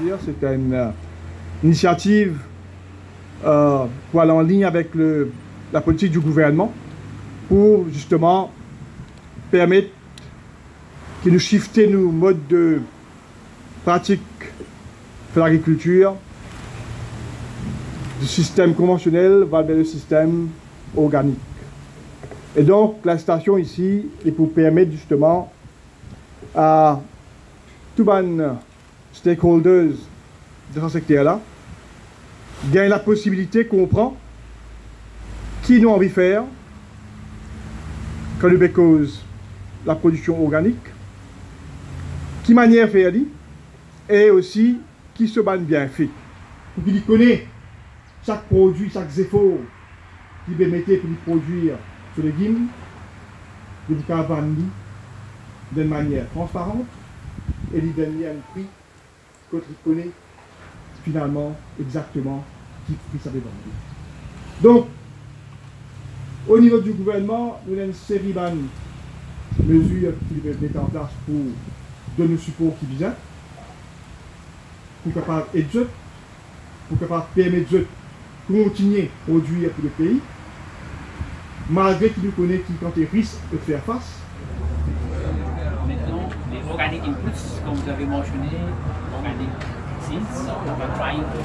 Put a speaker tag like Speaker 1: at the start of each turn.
Speaker 1: agriculture. C'est une initiative euh, pour en ligne avec le, la politique du gouvernement pour justement permettre que nous shifter nos modes de pratique de l'agriculture du système conventionnel vers le système organique. Et donc, la station ici est pour permettre justement à tous les stakeholders de ce secteur-là gagner la possibilité qu'on prend qui nous envie de faire quand le cause la production organique, qui manière faire et aussi qui se banne bien fait. Pour qu'il connaît chaque produit, chaque effort qu'il peut mettre pour produire ce légume, il dit d'une manière transparente et il donne un prix connaît finalement exactement qui prix ça. Donc, au niveau du gouvernement, nous avons une série de mesures qui peuvent mettre en place pour donner le support qui vient, pour capable aider, pour capable permettre de continuer à produire pour le pays, malgré qu'il nous connaît qui quand risque de faire face.
Speaker 2: organic inputs comes away more organic seeds that are trying to.